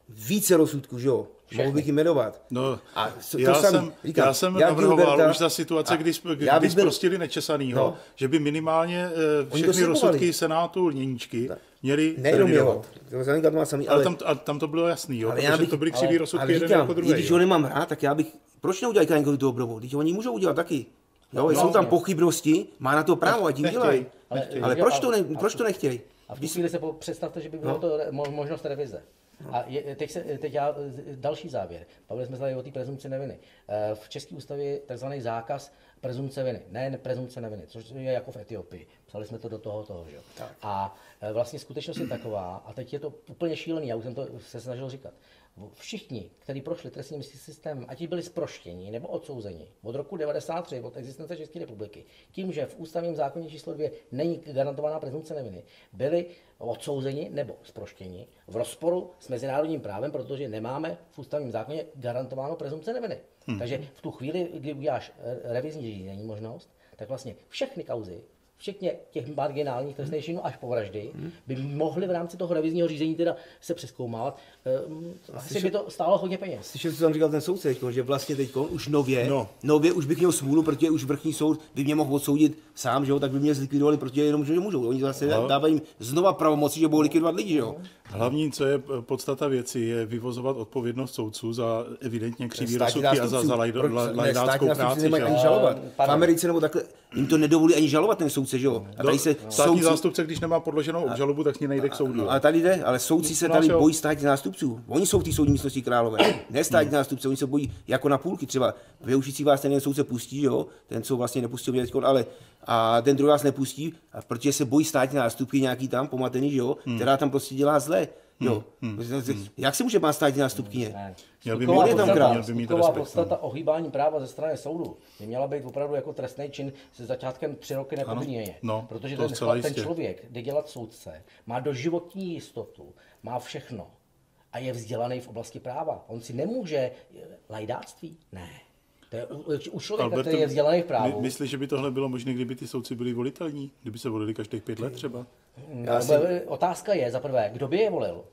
více rozsudků, že jo? Mohl bych jim jmenovat. No, a to, já, jsem, jsem, říkám, já jsem navrhoval Gilberta, už za situace, kdy, kdy byl, zprostili nečesanýho, no. že by minimálně uh, všechny rozsudky Senátu Lněníčky tak. měli Nejenom jeho, to má samý, ale, ale tam, a, tam to bylo jasný, jo, ale protože bych, to byly křivý rozsudky ale jeden říkám, jako druhý. I když ho nemám rád, tak já bych, proč neudělají Kaňkovi tu obrovu? Teď oni můžou udělat taky. Jo, no, jsou tam pochybnosti, má na to právo, ať jim dělají. Ale, proč, to ne, proč to nechtějí? A v tu chvíli se představte, že by bylo no. to možnost revize. A je, teď, se, teď já, další závěr. Bavili jsme se tady o té prezumci neviny. Eh, v České ústavě je tzv. zákaz prezumce viny, ne prezumce neviny, což je jako v Etiopii. Psali jsme to do toho, toho že? A eh, vlastně skutečnost je taková, a teď je to úplně šílený, já už jsem to se snažil říkat všichni, kteří prošli trestním systémem, ať byli zproštěni nebo odsouzeni od roku 93, od existence České republiky, tím, že v ústavním zákoně číslo 2 není garantovaná prezumce neviny, byli odsouzeni nebo zproštěni v rozporu s mezinárodním právem, protože nemáme v ústavním zákoně garantováno prezumce neviny. Hmm. Takže v tu chvíli, kdy uděláš revizní řízení možnost, tak vlastně všechny kauzy včetně těch marginálních trestných činů až po vraždy, hmm. by mohly v rámci toho revizního řízení teda se přeskoumávat. Ehm, asi slyšel, by to stálo hodně peněz. Slyšel, co tam říkal ten soudce, že vlastně teď už nově, no. nově už bych měl smůlu, protože už vrchní soud by mě mohl odsoudit sám, že jo, tak by mě zlikvidovali, protože jenom, že můžou. Oni zase no. dávají znova pravomoci, že budou likvidovat lidi, že jo. Hlavní, co je podstata věci, je vyvozovat odpovědnost soudců za evidentně křivý rozsudky a za, za lajdáckou práci. Ani žalovat. V Americe nebo takhle, jim to nedovolí ani žalovat ten soudce, že jo. A tady se no. Státní soudci... zástupce, když nemá podloženou obžalobu, tak s ní nejde k soudu. Ale tady jde, ale soudci se tady bojí státních zástupců. Oni jsou v té soudní místnosti králové. Ne státní hmm. zástupce, oni se bojí jako na půlky. Třeba využící vás ten jeden soudce pustí, že jo, ten, co vlastně nepustil mě ale a ten druhý vás nepustí, protože se bojí státní nástupky nějaký tam pomatený, že jo, hmm. která tam prostě dělá zle. Jo. Jak se může má stát nástupkyně? Ne. Měl by mít- tam podstata- král, měl by mít respekt, podstata ohýbání práva ze strany soudu by měla být opravdu jako trestný čin se začátkem tři roky nepovinně. no, Protože to ten, ten jistě. člověk jde dělat soudce, má doživotní jistotu, má všechno a je vzdělaný v oblasti práva. On si nemůže lajdáctví? Ne. To je u, člověka, Alberto, který je vzdělaný v my- právu. Myslíš, že by tohle bylo možné, kdyby ty soudci byli volitelní? Kdyby se volili každých pět let třeba? Já si... Otázka je za prvé, kdo by je volil?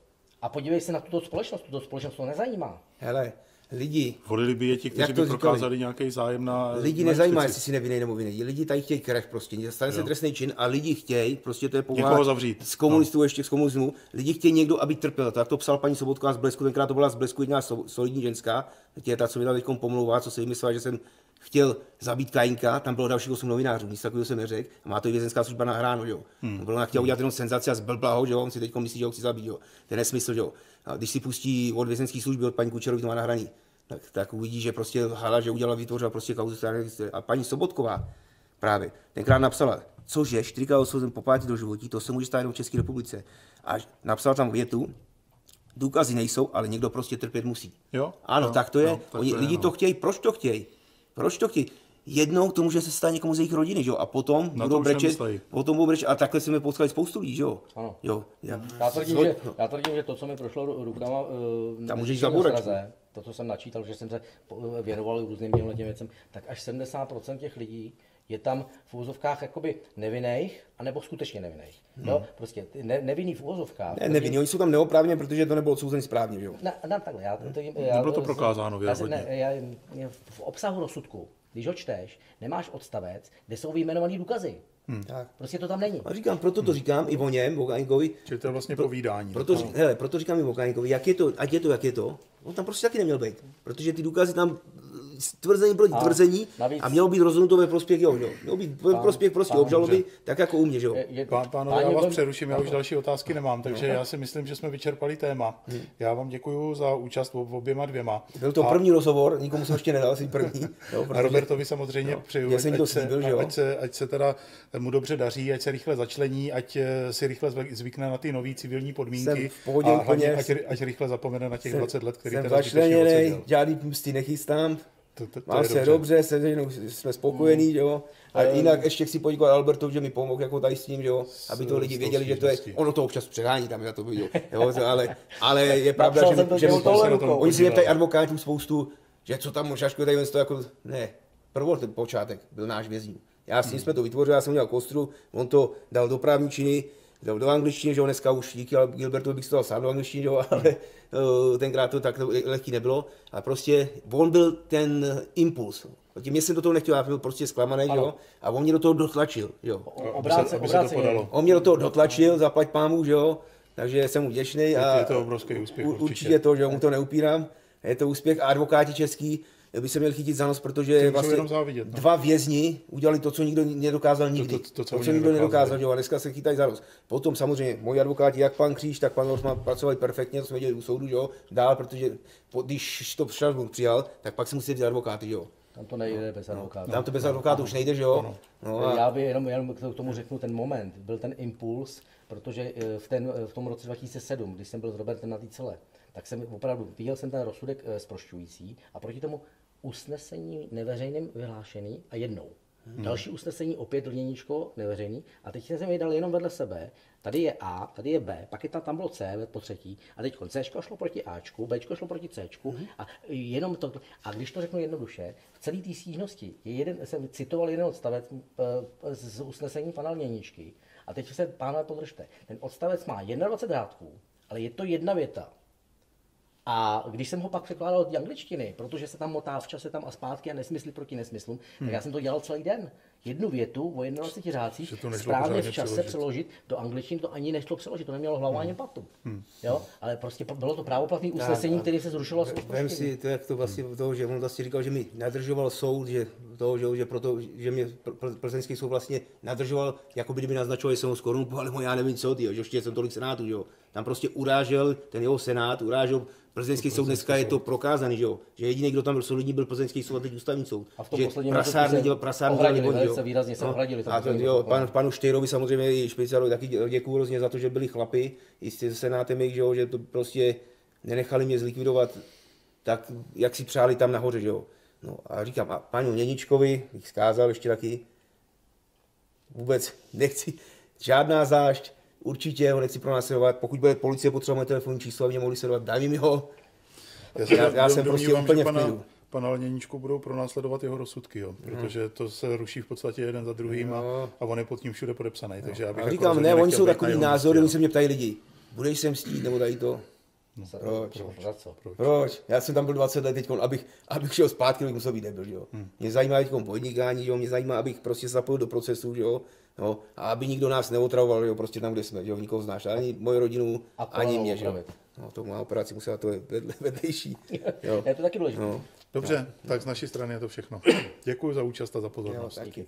A podívej se na tuto společnost, tuto společnost to nezajímá. Hele, lidi, Volili by je ti, kteří by prokázali nějaký zájem na lidi nezajímá, jestli si nevinný nebo vinný. Lidi tady chtějí krev prostě. Stane se trestný čin a lidi chtějí, prostě to je Někoho povolat zavřít. No. z komunistů ještě z komunismu. Lidi chtějí někdo, aby trpěl. Tak to psal paní Sobotková z Blesku, tenkrát to byla z Blesku jediná so- solidní ženská. Teď je ta, co mi tam teď pomlouvá, co se vymyslela, že jsem chtěl zabít Kajinka, tam bylo dalších 8 novinářů, nic takového jsem neřekl. A má to i vězenská služba nahráno, jo. Hmm. Bylo chtěl udělat jenom senzaci a zblbla ho, že jo, on si teď myslí, že ho chci zabít, jo. To je nesmysl, jo. A když si pustí od vězenské služby od paní Kučerovi, to má nahraný, tak, tak uvidí, že prostě hala, že udělala, vytvořila prostě kauzu. A paní Sobotková právě tenkrát napsala, cože, čtyřikrát odsouzen po do životí, to se může stát jenom v České republice. A napsala tam větu, důkazy nejsou, ale někdo prostě trpět musí. Jo? Ano, No, tak to je. no, tak Oni, to je, lidi no. to chtějí, proč to chtějí? Proč to chtějí? Jednou to může se stát někomu z jejich rodiny, že jo? A potom Na to budou brečet, potom budou brečet, a takhle jsme potkali spoustu lidí, že jo? Ano. Jo. Já, Já tvrdím, že, já tvrdím, že to, co mi prošlo ru- rukama, uh, Tam můžeš sraze, to, co jsem načítal, že jsem se věnoval různým těmhle těm věcem, tak až 70% těch lidí je tam v úvozovkách jakoby nevinných, anebo skutečně nevinných. Jo? Prostě ty ne, nevinný v úvozovkách. Hmm. Ne, nevinný, oni jsou tam neoprávně, protože to nebylo odsouzený správně, že jo? Ne, ne, takhle, já, to, já, Nebylo to prokázáno já, věrohodně. ne, já, já, v obsahu rozsudku, když ho čteš, nemáš odstavec, kde jsou vyjmenovaný důkazy. Hmm. Tak. Prostě to tam není. A říkám, proto to říkám i o něm, o Gajinkovi, Čili to je vlastně povídání. Proto, ři- hele, proto říkám i Vokánikovi, jak je to, ať je to, jak je to, on tam prostě taky neměl být. Protože ty důkazy tam tvrzení proti A tvrzení navíc- a mělo být rozhodnuto ve prospěch, jo, jo. Mělo být ve prospěch prostě obžaloby, tak jako u mě, že jo. Je- je- Pán, pánové, já vás přeruším, já už další otázky nemám, takže já si myslím, že jsme vyčerpali téma. Já vám děkuji za účast v oběma dvěma. Byl to A- první rozhovor, nikomu jsem ještě nedal, asi první. Jo, *laughs* A Robertovi samozřejmě přeju, ať, jsem se, slíbil, že jo? ať, se, ať se teda mu dobře daří, ať se rychle začlení, ať eh, si rychle zvykne na ty nové civilní podmínky Jsem pohodě a hlavně, ať, ať rychle zapomene na těch 20 let, který jsem teda zbytečně začleněný, odseděl. žádný msty nechystám, To, to, to mám se dobře, se, ženou, jsme spokojení, jo. A jinak ještě chci poděkovat Albertu, že mi pomohl jako tady s tím, že jo, aby to lidi věděli, že to je, ono to občas přehání tam, já to viděl, *laughs* jo, ale, ale je pravda, že, to že, se. Oni si mě ptají advokátů spoustu, že co tam šaškuje, tady to jako, ne, prvot ten počátek byl náš vězní. Já s ním jsme to vytvořili, já jsem udělal kostru, on to dal do právní činy, dal do angličtiny, že jo, dneska už díky Gilbertu bych to dal sám do angličtiny, že jo, *laughs* ale eh, tenkrát to tak lehký nebylo. A prostě on byl ten impuls. Tím mě jsem do toho nechtěl, já byl prostě zklamaný, jo, a on mě do toho dotlačil, jo. Obráce, aby se to obráceně. podalo. On mě do toho dotlačil, zaplať pámu, že jo, takže jsem mu vděčný. A je to obrovský úspěch, určitě. určitě to, že jo, mu to neupírám. Je to úspěch a advokáti český by se měli chytit za nos, protože vlastně jenom závidět, no. dva vězni udělali to, co nikdo nedokázal nikdy. to- to, co to, co nikdo nedokázal, jo, a dneska se chytají za nos. Potom samozřejmě moji advokáti, jak pan Kříž, tak pan Osman pracovali perfektně, to jsme dělali u soudu, jo, dál, protože po, když to Štrasburg přijal, tak pak se musí dělat advokáty, že jo. Tam to nejde bez advokáta. Tam to bez advokátů už nejde, že jo. No a Já by jenom, jenom k tomu řeknu ten moment. Byl ten impuls, protože eh, v, ten, v tom roce 2007, když jsem byl s Robertem na té celé, tak jsem opravdu viděl jsem ten rozsudek eh, zprošťující a proti tomu usnesení neveřejným vyhlášený a jednou. Hmm. Další usnesení opět lněníčko neveřejný a teď jsem je dal jenom vedle sebe. Tady je A, tady je B, pak je tam, tam bylo C po třetí a teď C šlo proti Ačku, B šlo proti C Mhm. a jenom to. A když to řeknu jednoduše, v celé té stížnosti je jeden, jsem citoval jeden odstavec z usnesení pana Lněníčky a teď se, pánové, podržte. Ten odstavec má 21 řádků, ale je to jedna věta. A když jsem ho pak překládal do angličtiny, protože se tam motá v čase tam a zpátky a nesmysly proti nesmyslům, hmm. tak já jsem to dělal celý den. Jednu větu o 21 řádcích Že to nešlo správně v čase přeložit. přeložit. do angličtiny, to ani nešlo přeložit, to nemělo hlavu ani patu. Jo? Ale prostě bylo to právoplatné usnesení, které se zrušilo Vem si to, jak to vlastně toho, že on vlastně říkal, že mi nadržoval soud, že toho, že, že, proto, že mě plzeňský soud vlastně nadržoval, jako by mi naznačoval, že jsem ho skorumpoval, ale já nevím co, tyjo, že ještě jsem tolik senátů, že jo. Tam prostě urážel ten jeho senát, urážel Plzeňský soud dneska je to prokázaný, že jo? Že jediný, kdo tam byl solidní, byl Plzeňský soud a teď ústavní soud. A v tom že posledním prasárny dělal, prasárny boj, jo? se výrazně se ohradili. A to, jo, pan, panu Štejrovi samozřejmě i špeciálu taky děkuju hrozně za to, že byli chlapi i s senátem jejich, že, jo? že to prostě nenechali mě zlikvidovat tak, jak si přáli tam nahoře, že jo. No a říkám, a panu Měničkovi bych zkázal ještě taky, vůbec *laughs* nechci, žádná zášť, určitě ho nechci pronásledovat, pokud bude policie potřebovat moje telefonní číslo, aby mě mohli sledovat, daj mi ho. Já, já, já jsem prostě úplně pana, v klidu. Pana Lněničku budou pronásledovat jeho rozsudky, jo, protože to se ruší v podstatě jeden za druhým no. a, a on je pod tím všude podepsaný. No. Takže já bych a jako říkám, ne, oni jsou takový názory, oni se mě ptají lidi, budeš sem stít nebo tady to? No, proč? Proč? Proč? Proč? Já jsem tam byl 20 let teď, abych, abych šel zpátky, bych musel být nebyl, jo. Hmm. Mě zajímá teď podnikání, jo, mě zajímá, abych prostě zapojil do procesu, jo. Jo, a aby nikdo nás neotravoval, jo, prostě tam, kde jsme, jo, nikoho znáš, ani moji rodinu, ani mě, jo. No, to má operaci musela, to je vedlejší. *laughs* Jo. je to taky důležité. No. Dobře, no. tak z naší strany je to všechno. *coughs* Děkuji za účast a za pozornost. Jo, taky.